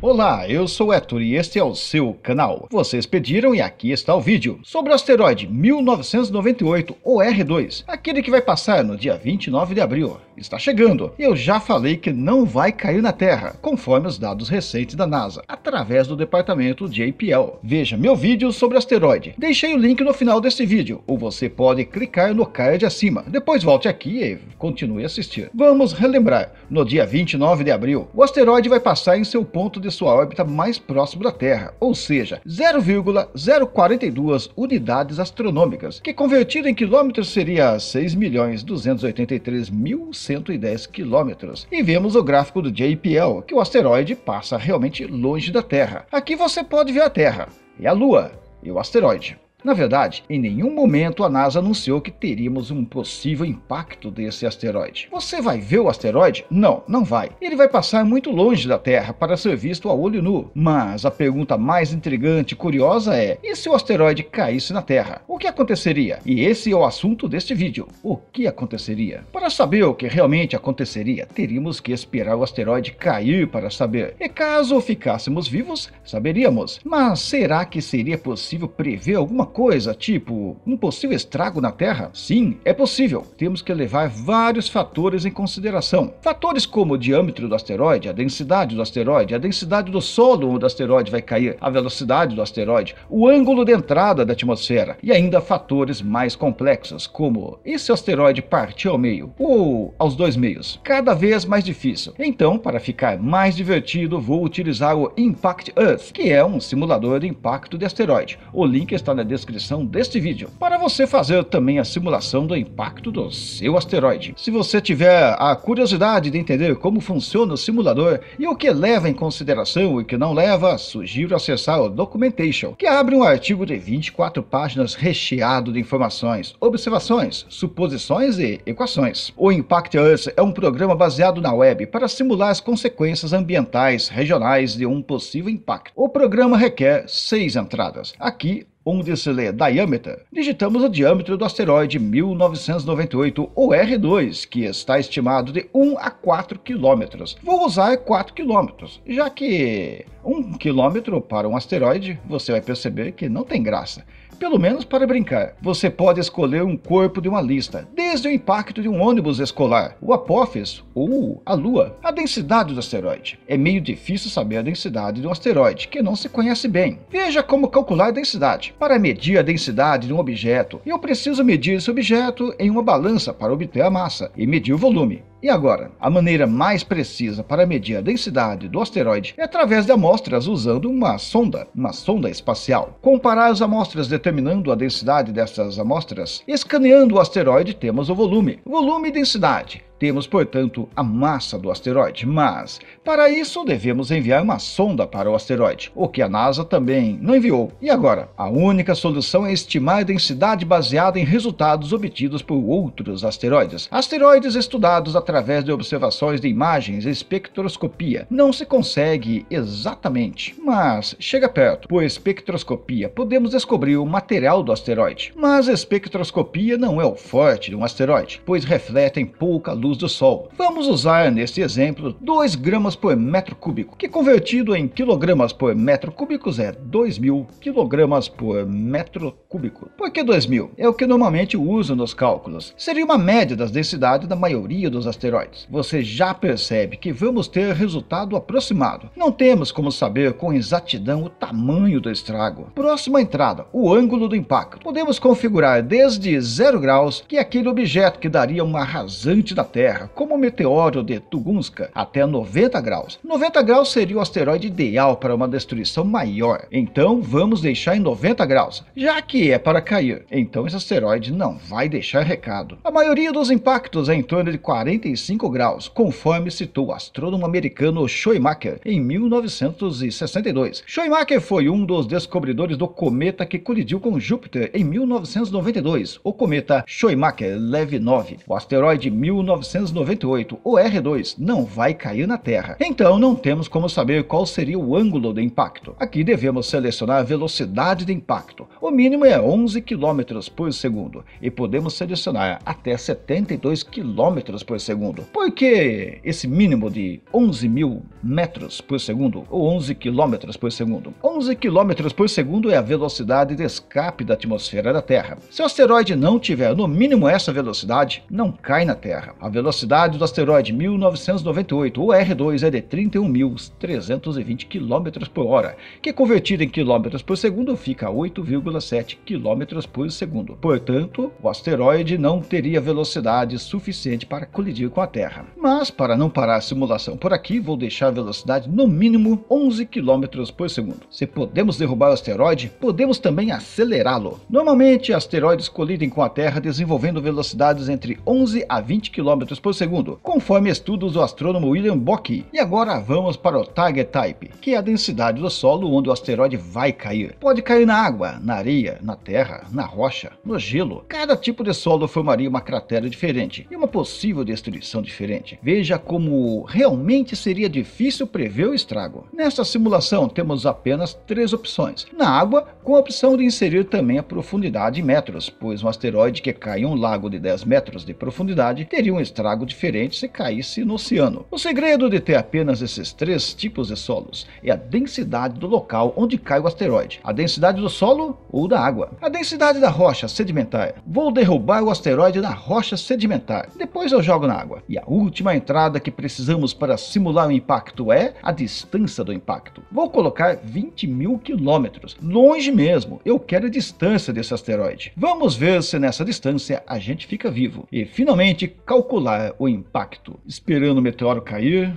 Olá, eu sou Héctor e este é o seu canal. Vocês pediram e aqui está o vídeo sobre o asteroide 1998 OR2, aquele que vai passar no dia 29 de abril. Está chegando. Eu já falei que não vai cair na Terra, conforme os dados recentes da NASA, através do departamento JPL. Veja meu vídeo sobre o asteroide. Deixei o link no final desse vídeo, ou você pode clicar no card acima. Depois volte aqui e continue a assistir. Vamos relembrar. No dia 29 de abril, o asteroide vai passar em seu ponto de de sua órbita mais próximo da Terra, ou seja, 0,042 unidades astronômicas, que convertido em quilômetros seria 6.283.110 quilômetros. E vemos o gráfico do JPL, que o asteroide passa realmente longe da Terra. Aqui você pode ver a Terra, e a Lua, e o asteroide. Na verdade, em nenhum momento a NASA anunciou que teríamos um possível impacto desse asteroide. Você vai ver o asteroide? Não, não vai. Ele vai passar muito longe da Terra para ser visto a olho nu. Mas a pergunta mais intrigante e curiosa é: e se o asteroide caísse na Terra? O que aconteceria? E esse é o assunto deste vídeo. O que aconteceria? Para saber o que realmente aconteceria, teríamos que esperar o asteroide cair para saber. E caso ficássemos vivos, saberíamos. Mas será que seria possível prever alguma coisa, tipo um possível estrago na Terra? Sim, é possível. Temos que levar vários fatores em consideração. Fatores como o diâmetro do asteroide, a densidade do asteroide, a densidade do solo onde o asteroide vai cair, a velocidade do asteroide, o ângulo de entrada da atmosfera e ainda fatores mais complexos, como e se o asteroide partir ao meio ou aos dois meios? Cada vez mais difícil. Então, para ficar mais divertido, vou utilizar o Impact Earth, que é um simulador de impacto de asteroide. O link está na descrição descrição deste vídeo, para você fazer também a simulação do impacto do seu asteroide. Se você tiver a curiosidade de entender como funciona o simulador e o que leva em consideração e o que não leva, sugiro acessar o Documentation, que abre um artigo de 24 páginas recheado de informações, observações, suposições e equações. O Impact Earth é um programa baseado na web para simular as consequências ambientais regionais de um possível impacto. O programa requer seis entradas. Aqui onde se lê diâmetro, digitamos o diâmetro do asteroide 1998 OR2, que está estimado de 1 a 4 km. Vou usar 4 km, já que 1 km para um asteroide você vai perceber que não tem graça pelo menos para brincar. Você pode escolher um corpo de uma lista, desde o impacto de um ônibus escolar, o Apophis ou a Lua. A densidade do asteroide. É meio difícil saber a densidade de um asteroide, que não se conhece bem. Veja como calcular a densidade. Para medir a densidade de um objeto, eu preciso medir esse objeto em uma balança para obter a massa e medir o volume. E agora, a maneira mais precisa para medir a densidade do asteroide é através de amostras usando uma sonda, uma sonda espacial. Comparar as amostras determinando a densidade dessas amostras. Escaneando o asteroide temos o volume, volume e densidade. Temos, portanto, a massa do asteroide, mas para isso devemos enviar uma sonda para o asteroide, o que a NASA também não enviou. E agora? A única solução é estimar a densidade baseada em resultados obtidos por outros asteroides. Asteroides estudados através de observações de imagens e espectroscopia. Não se consegue exatamente, mas chega perto. Por espectroscopia podemos descobrir o material do asteroide, mas espectroscopia não é o forte de um asteroide, pois refletem pouca luz luz do Sol. Vamos usar neste exemplo 2 gramas por metro cúbico, que convertido em quilogramas por metro cúbicos é 2.000 quilogramas por metro cúbico. Por que 2.000? É o que normalmente uso nos cálculos. Seria uma média das densidades da maioria dos asteroides. Você já percebe que vamos ter resultado aproximado. Não temos como saber com exatidão o tamanho do estrago. Próxima entrada, o ângulo do impacto. Podemos configurar desde 0 graus, que é aquele objeto que daria uma rasante da Terra, Terra, como o meteoro de Tunguska, até 90 graus. 90 graus seria o asteroide ideal para uma destruição maior. Então vamos deixar em 90 graus, já que é para cair. Então esse asteroide não vai deixar recado. A maioria dos impactos é em torno de 45 graus, conforme citou o astrônomo americano Shoemaker em 1962. Shoemaker foi um dos descobridores do cometa que colidiu com Júpiter em 1992, o cometa Shoemaker-Levy 9. O asteroide 19 1998, o R2 não vai cair na Terra. Então não temos como saber qual seria o ângulo de impacto. Aqui devemos selecionar a velocidade de impacto. O mínimo é 11 km por segundo e podemos selecionar até 72 km por segundo. Por que esse mínimo de 11 mil metros por segundo ou 11 quilômetros por segundo. 11 quilômetros por segundo é a velocidade de escape da atmosfera da Terra. Se o asteroide não tiver no mínimo essa velocidade, não cai na Terra. A velocidade do asteroide 1998, o R2, é de 31.320 km por hora, que convertido em quilômetros por segundo fica 8,7 km por segundo. Portanto, o asteroide não teria velocidade suficiente para colidir com a Terra. Mas, para não parar a simulação por aqui, vou deixar a velocidade no mínimo 11 km por segundo. Se podemos derrubar o asteroide, podemos também acelerá-lo. Normalmente, asteroides colidem com a Terra desenvolvendo velocidades entre 11 a 20 km por segundo, conforme estudos do astrônomo William Bock. E agora vamos para o Target Type, que é a densidade do solo onde o asteroide vai cair. Pode cair na água, na areia, na terra, na rocha, no gelo. Cada tipo de solo formaria uma cratera diferente e uma possível destruição diferente. Veja como realmente seria difícil prever o estrago. Nesta simulação temos apenas três opções. Na água, com a opção de inserir também a profundidade em metros, pois um asteroide que cai em um lago de 10 metros de profundidade teria um estrago diferente se caísse no oceano. O segredo de ter apenas esses três tipos de solos é a densidade do local onde cai o asteroide, a densidade do solo ou da água, a densidade da rocha sedimentar. Vou derrubar o asteroide na rocha sedimentar, depois eu jogo na água. E a última entrada que precisamos para simular o impacto é a distância do impacto. Vou colocar 20 mil quilômetros, longe mesmo, eu quero a distância desse asteroide. Vamos ver se nessa distância a gente fica vivo. E finalmente calcular o impacto. Esperando o meteoro cair,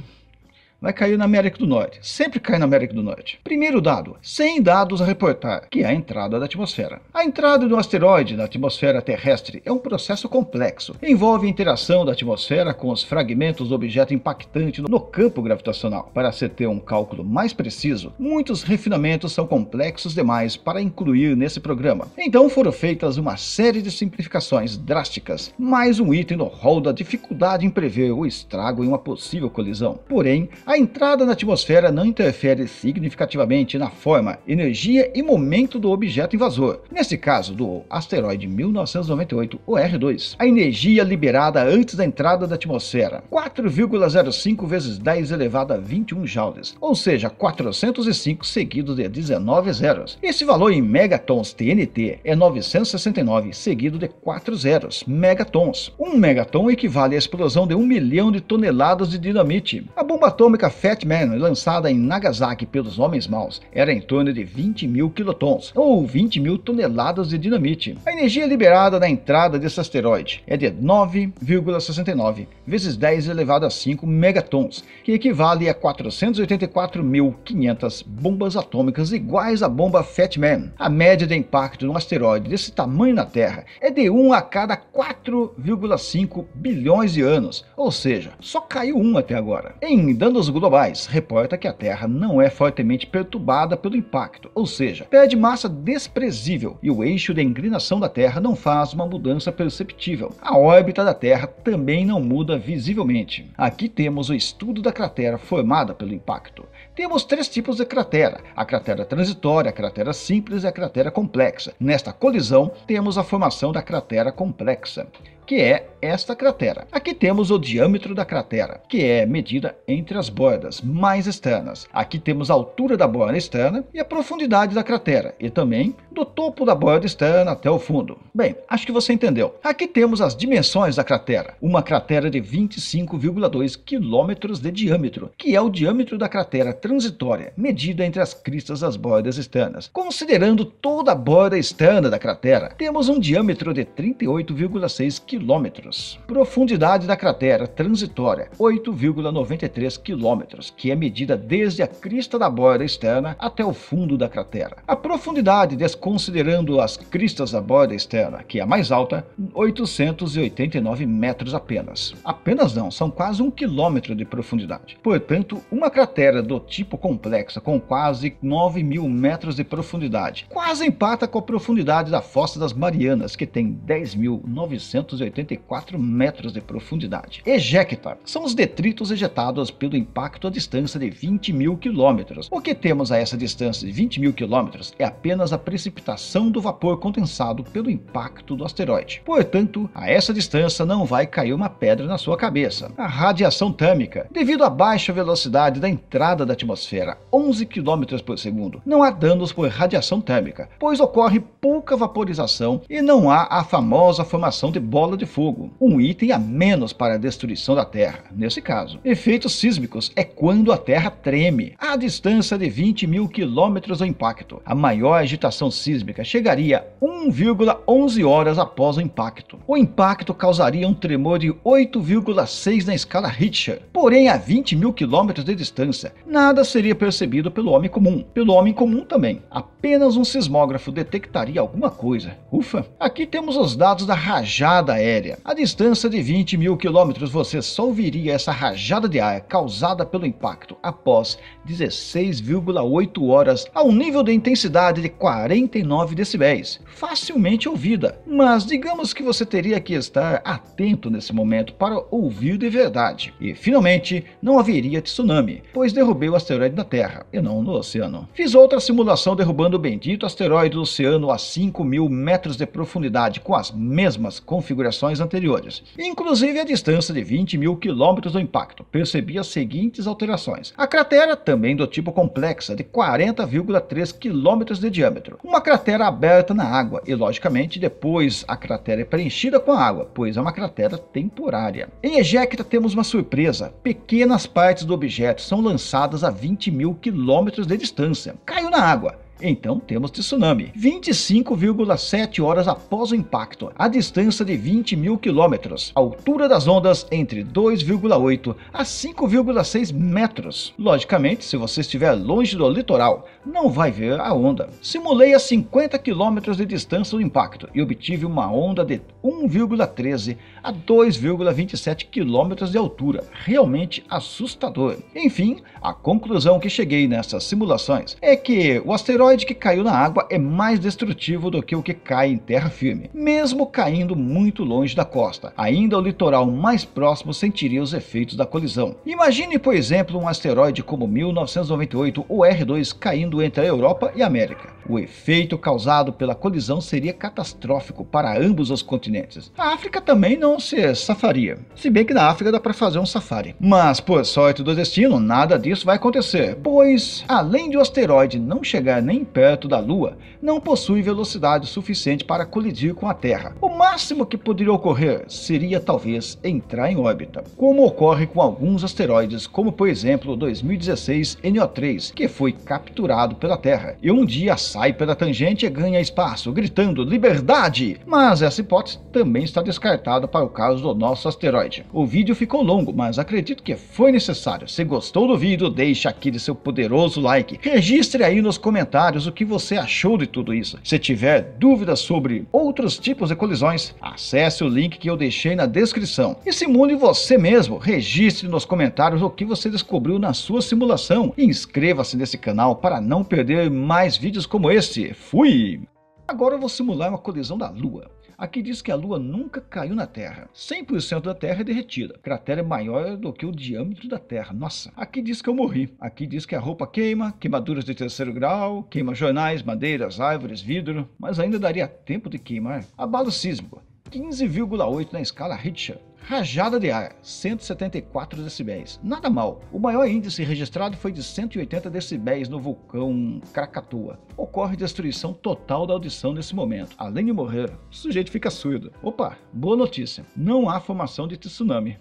vai cair na América do Norte. Sempre cai na América do Norte. Primeiro dado, sem dados a reportar, que é a entrada da atmosfera. A entrada de um asteroide na atmosfera terrestre é um processo complexo. Envolve a interação da atmosfera com os fragmentos do objeto impactante no campo gravitacional. Para se ter um cálculo mais preciso, muitos refinamentos são complexos demais para incluir nesse programa. Então foram feitas uma série de simplificações drásticas, mais um item no rol da dificuldade em prever o estrago em uma possível colisão. Porém, entrada na atmosfera não interfere significativamente na forma, energia e momento do objeto invasor, nesse caso do asteroide 1998, o R2. A energia liberada antes da entrada da atmosfera, 4,05 vezes 10 elevado a 21 joules, ou seja, 405 seguidos de 19 zeros. Esse valor em megatons TNT é 969 seguido de 4 zeros, megatons. Um megaton equivale à explosão de 1 milhão de toneladas de dinamite. A bomba atômica atômica Fat Man, lançada em Nagasaki pelos homens maus, era em torno de 20 mil quilotons, ou 20 mil toneladas de dinamite. A energia liberada na entrada desse asteroide é de 9,69 vezes 10 elevado a 5 megatons, que equivale a 484.500 bombas atômicas iguais à bomba Fat Man. A média de impacto de um asteroide desse tamanho na Terra é de 1 a cada 4,5 bilhões de anos, ou seja, só caiu um até agora. Em danos globais reporta que a Terra não é fortemente perturbada pelo impacto, ou seja, perde massa desprezível e o eixo de inclinação da Terra não faz uma mudança perceptível. A órbita da Terra também não muda visivelmente. Aqui temos o estudo da cratera formada pelo impacto. Temos três tipos de cratera: a cratera transitória, a cratera simples e a cratera complexa. Nesta colisão, temos a formação da cratera complexa que é esta cratera. Aqui temos o diâmetro da cratera, que é medida entre as bordas mais externas. Aqui temos a altura da borda externa e a profundidade da cratera, e também do topo da borda externa até o fundo. Bem, acho que você entendeu. Aqui temos as dimensões da cratera. Uma cratera de 25,2 km de diâmetro, que é o diâmetro da cratera transitória, medida entre as cristas das bordas externas. Considerando toda a borda externa da cratera, temos um diâmetro de 38,6 km. Profundidade da cratera transitória, 8,93 quilômetros, que é medida desde a crista da borda externa até o fundo da cratera. A profundidade, desconsiderando as cristas da borda externa, que é a mais alta, 889 metros apenas. Apenas não, são quase um quilômetro de profundidade. Portanto, uma cratera do tipo complexa, com quase 9 mil metros de profundidade, quase empata com a profundidade da Fossa das Marianas, que tem 10.980 284 metros de profundidade. Ejecta são os detritos ejetados pelo impacto a distância de 20 mil quilômetros. O que temos a essa distância de 20 mil quilômetros é apenas a precipitação do vapor condensado pelo impacto do asteroide. Portanto, a essa distância não vai cair uma pedra na sua cabeça. A radiação térmica, devido à baixa velocidade da entrada da atmosfera, 11 km por segundo, não há danos por radiação térmica, pois ocorre pouca vaporização e não há a famosa formação de bola de fogo, um item a menos para a destruição da Terra. Nesse caso, efeitos sísmicos é quando a Terra treme, a distância de 20 mil quilômetros do impacto. A maior agitação sísmica chegaria 1,11 horas após o impacto. O impacto causaria um tremor de 8,6 na escala Richter. Porém, a 20 mil quilômetros de distância, nada seria percebido pelo homem comum. Pelo homem comum também. Apenas um sismógrafo detectaria alguma coisa. Ufa! Aqui temos os dados da rajada aérea. A distância de 20 mil quilômetros, você só ouviria essa rajada de ar causada pelo impacto após 16,8 horas a um nível de intensidade de 49 decibéis. Facilmente ouvida, mas digamos que você teria que estar atento nesse momento para ouvir de verdade. E finalmente, não haveria tsunami, pois derrubei o asteroide na Terra e não no oceano. Fiz outra simulação derrubando o bendito asteroide do oceano a 5 mil metros de profundidade com as mesmas configurações anteriores, inclusive a distância de 20 mil quilômetros do impacto. Percebi as seguintes alterações. A cratera, também do tipo complexa, de 40,3 quilômetros de diâmetro. Uma cratera aberta na água e, logicamente, depois a cratera é preenchida com água, pois é uma cratera temporária. Em Ejecta temos uma surpresa. Pequenas partes do objeto são lançadas a 20 mil quilômetros de distância. Caiu na água então temos tsunami. 25,7 horas após o impacto, a distância de 20 mil quilômetros, altura das ondas entre 2,8 a 5,6 metros. Logicamente, se você estiver longe do litoral, não vai ver a onda. Simulei a 50 quilômetros de distância do impacto e obtive uma onda de 1,13 a 2,27 quilômetros de altura. Realmente assustador. Enfim, a conclusão que cheguei nessas simulações é que o asteroide asteroide que caiu na água é mais destrutivo do que o que cai em terra firme, mesmo caindo muito longe da costa. Ainda o litoral mais próximo sentiria os efeitos da colisão. Imagine, por exemplo, um asteroide como 1998 ou R2 caindo entre a Europa e a América. O efeito causado pela colisão seria catastrófico para ambos os continentes. A África também não se safaria, se bem que na África dá para fazer um safari. Mas, por sorte do destino, nada disso vai acontecer, pois, além de o asteroide não chegar nem perto da Lua, não possui velocidade suficiente para colidir com a Terra. O máximo que poderia ocorrer seria talvez entrar em órbita, como ocorre com alguns asteroides, como por exemplo o 2016 NO3, que foi capturado pela Terra e um dia sai pela tangente e ganha espaço, gritando liberdade! Mas essa hipótese também está descartada para o caso do nosso asteroide. O vídeo ficou longo, mas acredito que foi necessário. Se gostou do vídeo, deixe aquele seu poderoso like. Registre aí nos comentários o que você achou de tudo isso. Se tiver dúvidas sobre outros tipos de colisões, acesse o link que eu deixei na descrição e simule você mesmo. Registre nos comentários o que você descobriu na sua simulação inscreva-se nesse canal para não perder mais vídeos como este. Fui! Agora eu vou simular uma colisão da Lua. Aqui diz que a Lua nunca caiu na Terra. 100% da Terra é derretida. Cratera é maior do que o diâmetro da Terra. Nossa, aqui diz que eu morri. Aqui diz que a roupa queima, queimaduras de terceiro grau, queima jornais, madeiras, árvores, vidro. Mas ainda daria tempo de queimar. Abalo sísmico. 15,8 na escala Richter. Rajada de ar, 174 decibéis. Nada mal. O maior índice registrado foi de 180 decibéis no vulcão Krakatoa. Ocorre destruição total da audição nesse momento. Além de morrer, o sujeito fica surdo. Opa, boa notícia. Não há formação de tsunami.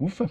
Ufa!